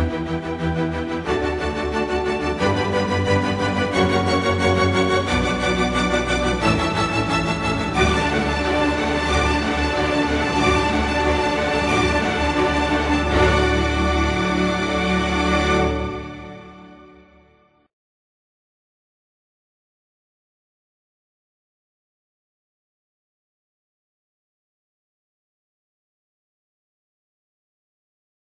Música